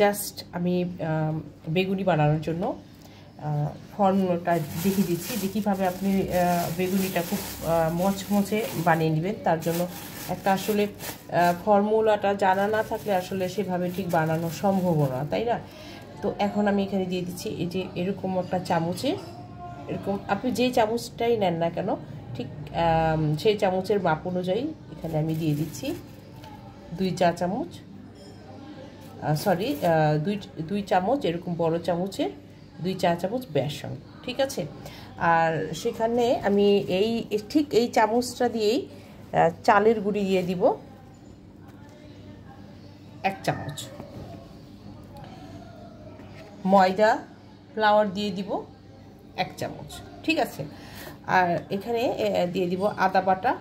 Just আমি বেগুনি বানানোর জন্য ফর্মটা দেখিয়ে দিচ্ছি। যে কীভাবে আপনি বেগুনিটা খুব মচমচে বানিয়ে নেবেন। তার জন্য একটা আসলে ফর্মুলাটা জানা না থাকলে আসলে সেভাবে ঠিক বানানো সম্ভব না, তাই না? তো এখন আমি এখানে দিয়ে দিচ্ছি এই যে এরকম একটা চামচে, এরকম আপনি যে চামচটাই নেন না কেন, ঠিক সেই চামচের মাপ অনুযায়ী এখানে আমি দিয়ে দিচ্ছি। দুই চা চামচ। সরি দুই দুই চামচ, এরকম বড় চামচের দুই চা চামচ বেসন, ঠিক আছে? আর সেখানে আমি এই, ঠিক এই চামচটা দিয়েই চালের গুঁড়ি দিয়ে দিব এক চামচ। ময়দা ফ্লাওয়ার দিয়ে দিব এক চামচ, ঠিক আছে? আর এখানে দিয়ে দিব আদা বাটা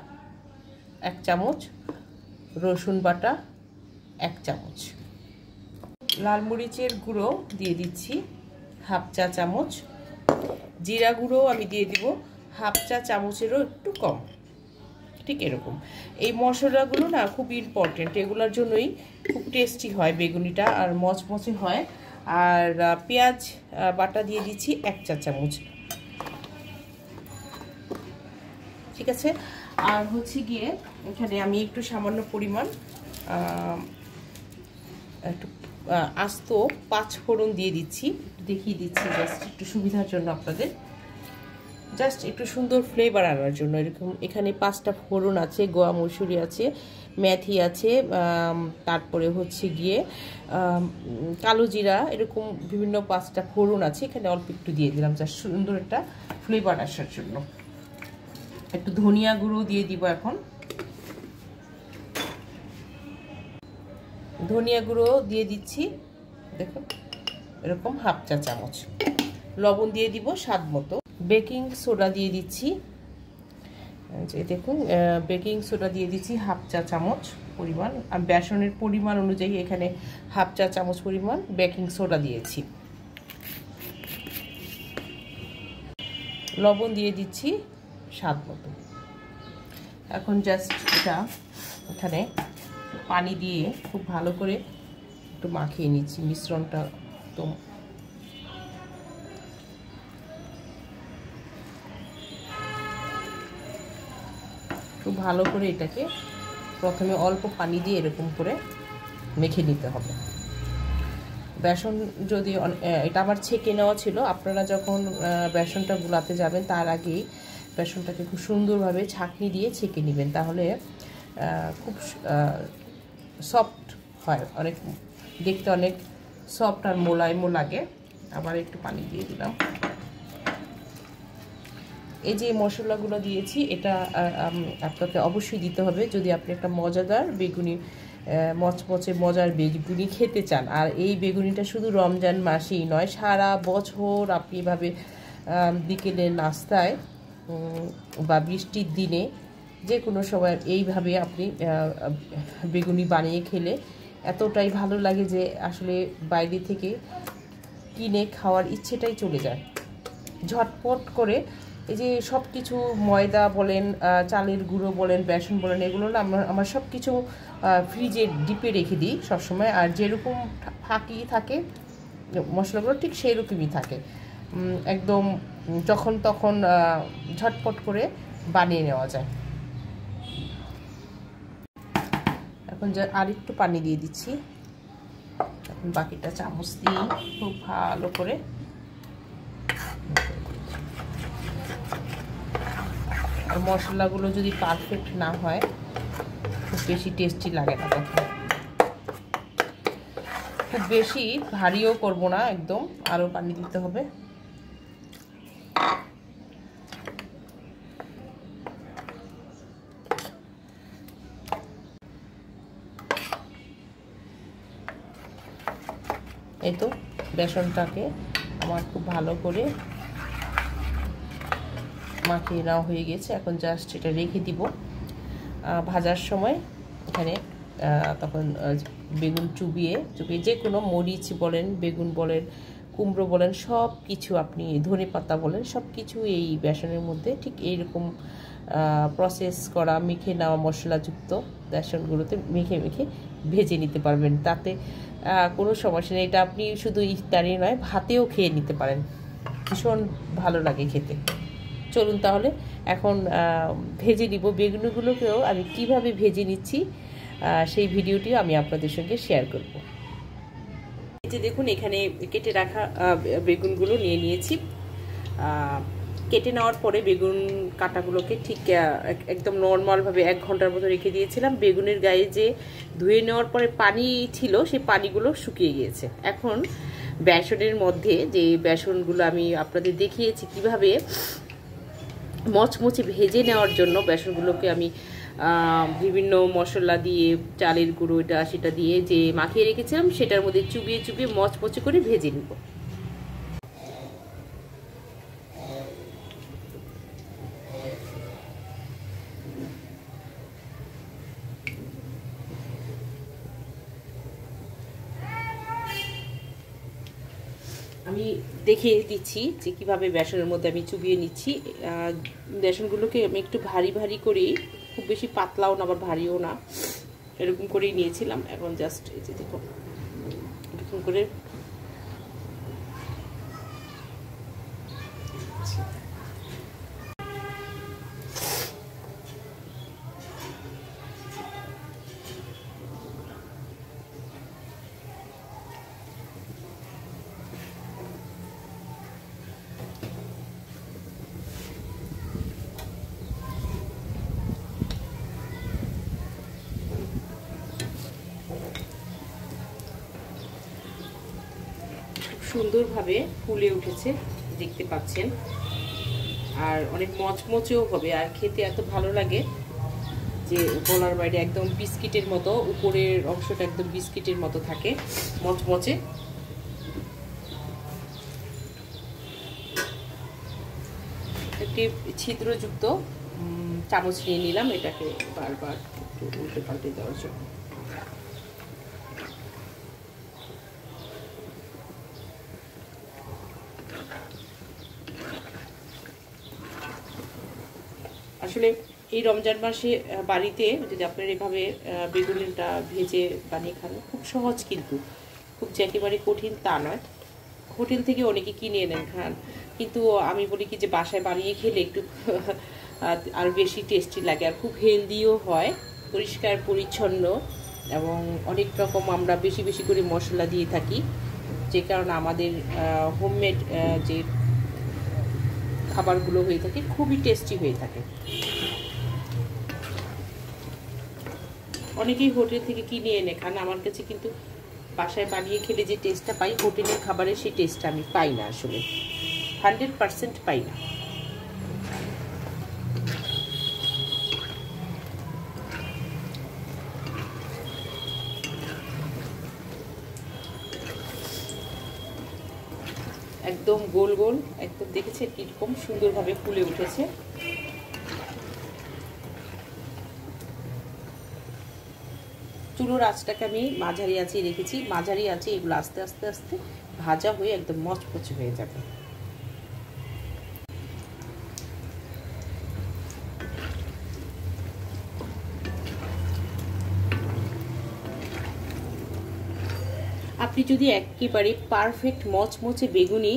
এক চামচ, রসুন বাটা এক চামচ। লাল মরিচের গুঁড়ো দিয়ে দিচ্ছি, হাফ চা চামচ। জিরা গুঁড়ো আমি দিয়ে দিব, হাফ চা চামচেরও একটু কম। ঠিক এরকম। এই মশলাগুলো না খুব ইম্পর্টেন্ট এগুলোর জন্যই খুব টেস্টি হয় বেগুনিটা আর মচমচে হয়। আর পেঁয়াজ বাটা দিয়ে দিচ্ছি এক চা চামচ। ঠিক আছে? আর হচ্ছে গিয়ে এখানে আমি একটু সামান্য পরিমাণ একটু আস্ত পাঁচ ফোড়ন দিয়ে দিচ্ছি। দেখিয়ে দিচ্ছি জাস্ট একটু সুবিধার জন্য আপনাদের। জাস্ট একটু সুন্দর ফ্লেভার আনার জন্য। এরকম এখানে পাঁচটা ফোড়ন আছে, গোয়া মসুরি আছে, মেথি আছে তারপরে হচ্ছে গিয়ে কালো জিরা, এরকম বিভিন্ন পাঁচটা ফোড়ন আছে। এখানে অল্প একটু দিয়ে দিলাম জাস্ট সুন্দর একটা ফ্লেভার আসার জন্য। একটু ধনিয়া গুঁড়ো দিয়ে দিব এখন। ধনিয়া গুঁড়ো দিয়ে দিচ্ছি। দেখুন এরকম হাফ চা চামচ। লবণ দিয়ে দিব স্বাদ মতো। বেকিং সোডা দিয়ে দিচ্ছি। দেখুন বেকিং সোডা দিয়ে দিচ্ছি হাফ চা চামচ পরিমাণ। আর বেসনের পরিমাণ অনুযায়ী এখানে হাফ চা চামচ পরিমাণ বেকিং সোডা দিয়েছি। লবণ দিয়ে দিচ্ছি স্বাদ মতো। এখন জাস্ট এটা এখানে পানি দিয়ে খুব ভালো করে একটু মাখিয়ে নিচ্ছি মিশ্রণটা তো। একটু ভালো করে এটাকে প্রথমে অল্প পানি দিয়ে এরকম করে মেখে নিতে হবে। বেসন যদি এটা আমার ছেঁকে নেওয়া ছিল। আপনারা যখন বেসনটা গুলাতে যাবেন, তার আগেই বেসনটাকে খুব সুন্দরভাবে ছাঁকনি দিয়ে ছেঁকে নেবেন। তাহলে খুব সফট হয় অনেক, দেখতে অনেক সফট আর মোলায়েমও লাগে। আবার একটু পানি দিয়ে দিলাম। এই যে মশলাগুলো দিয়েছি, এটা আপনাকে অবশ্যই দিতে হবে। যদি আপনি একটা মজাদার বেগুনি মচমচে মজার বেগুনি খেতে চান, আর এই বেগুনিটা শুধু রমজান মাসেই নয়, সারা বছর আপনি এভাবে বিকেলের নাস্তায় বা বৃষ্টির দিনে যে কোনো সময় এইভাবে আপনি বেগুনি বানিয়ে খেলে এতটাই ভালো লাগে যে আসলে বাইরে থেকে কিনে খাওয়ার ইচ্ছেটাই চলে যায়। ঝটপট করে এই যে সব কিছু ময়দা বলেন চালের গুঁড়ো বলেন, বেসন বলেন, এগুলো না আমার আমার সব কিছু ফ্রিজে ডিপে রেখে দিই সবসময়। আর যেরকম ফাঁকি থাকে, মশলাগুলো ঠিক সেই রকমই থাকে একদম যখন তখন ঝটপট করে বানিয়ে নেওয়া যায়। এখন যা আর একটু পানি দিয়ে দিচ্ছি। এখন বাকিটা চামচ দিয়ে খুব ভালো করে। আর মশলাগুলো যদি পারফেক্ট না হয়, খুব বেশি টেস্টি লাগে না তখন খুব বেশি ভারীও করব না একদম, আরও পানি দিতে হবে। এই তো বেসনটাকে আমার খুব ভালো করে মাখিয়ে নেওয়া হয়ে গেছে। এখন জাস্ট এটা রেখে দিব। ভাজার সময় এখানে তখন বেগুন চুবিয়ে চুবিয়ে যে কোনো মরিচ বলেন, বেগুন বলেন, কুমড়ো বলেন, সব কিছু আপনি ধনে পাতা বলেন, সব কিছু এই বেসনের মধ্যে ঠিক এইরকম প্রসেস করা, মেখে নেওয়া মশলাযুক্ত বেসনগুলোতে মেখে মেখে ভেজে নিতে পারবেন। তাতে কোনো সমস্যা নেই। এটা আপনি শুধু ইফতারি নয়, ভাতেও খেয়ে নিতে পারেন। ভীষণ ভালো লাগে খেতে। চলুন তাহলে, এখন ভেজে নিব বেগুনগুলোকেও। আমি কীভাবে ভেজে নিচ্ছি সেই ভিডিওটিও আমি আপনাদের সঙ্গে শেয়ার করব। যে দেখুন, এখানে কেটে রাখা বেগুনগুলো নিয়ে নিয়েছি। কেটে নেওয়ার পরে বেগুন কাটাগুলোকে ঠিক একদম নর্মালভাবে এক ঘণ্টার মতো রেখে দিয়েছিলাম। বেগুনের গায়ে যে ধুয়ে নেওয়ার পরে পানি ছিল, সেই পানিগুলো শুকিয়ে গিয়েছে। এখন বেসনের মধ্যে যে বেসনগুলো আমি আপনাদের দেখিয়েছি, কীভাবে মচমচে ভেজে নেওয়ার জন্য বেসনগুলোকে আমি বিভিন্ন মশলা দিয়ে, চালের গুঁড়ো এটা সেটা দিয়ে যে মাখিয়ে রেখেছিলাম, সেটার মধ্যে চুবিয়ে চুবিয়ে মচমচে করে ভেজে নিব। আমি দেখিয়ে দিচ্ছি যে কীভাবে বেসনের মধ্যে আমি চুবিয়ে নিচ্ছি। বেসনগুলোকে আমি একটু ভারী ভারী করেই, খুব বেশি পাতলাও না বা ভারীও না, এরকম করেই নিয়েছিলাম। এখন জাস্ট এই যে দেখো এরকম করে সুন্দরভাবে ফুলে উঠেছে, দেখতে পাচ্ছেন। আর অনেক মচমচেও হবে, আর খেতে এত ভালো লাগে যে গলার বাইরে একদম বিস্কিটের মতো, উপরের অংশটা একদম বিস্কিটের মতো থাকে, মচমচে। একটি ছিদ্রযুক্ত চামচ নিয়ে নিলাম, এটাকে বারবার উল্টে পাল্টে দেওয়ার জন্য। আসলে এই রমজান মাসে বাড়িতে যদি আপনার এভাবে বেগুনটা ভেজে বানিয়ে খান, খুব সহজ কিন্তু। খুব যে একেবারে কঠিন তা নয়। হোটেল থেকে অনেকে কিনে এনেন খান। কিন্তু আমি বলি কি যে বাসায় বানিয়ে খেলে একটু আরও বেশি টেস্টি লাগে। আর খুব হেলদিও হয়, পরিষ্কার, পরিচ্ছন্ন এবং অনেক রকম আমরা বেশি বেশি করে মশলা দিয়ে থাকি। যে কারণে আমাদের হোমমেড যে খাবারগুলো হয়ে থাকে, খুবই টেস্টি হয়ে থাকে। অনেকেই হোটেল থেকে কিনে এনে খান, আমার কাছে কিন্তু বাসায় বানিয়ে খেলে যে টেস্টটা পাই, হোটেলের খাবারের সেই টেস্টটা আমি পাই না আসলে। হান্ড্রেড পারসেন্ট পাই না। একদম গোল গোল, একদম দেখেছে কীরকম সুন্দরভাবে ফুলে উঠেছে। চুলোর আঁচটাকে আমি মাঝারি আঁচে রেখেছি। মাঝারি আছে এগুলো আস্তে আস্তে আস্তে ভাজা হয়ে একদম মচমচে হয়ে যাবে। আপনি যদি একেবারে পারফেক্ট মচমচে বেগুনি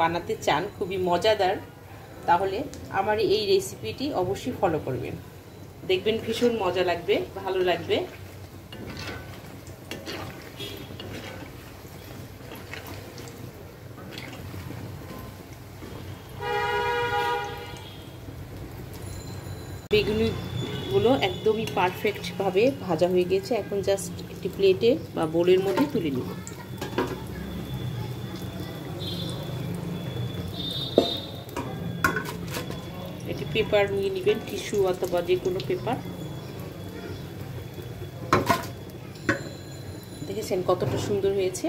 বানাতে চান, খুবই মজাদার, তাহলে আমার এই রেসিপিটি অবশ্যই ফলো করবেন। দেখবেন ভীষণ মজা লাগবে, ভালো লাগবে। বেগুনিগুলো একদমই পারফেক্টভাবে ভাজা হয়ে গেছে। এখন জাস্ট একটি প্লেটে বা বোলের মধ্যে তুলে নিব। পেপার নিয়ে নেবেন টিস্যু অথবা যে কোনো পেপার। দেখেছেন কতটা সুন্দর হয়েছে?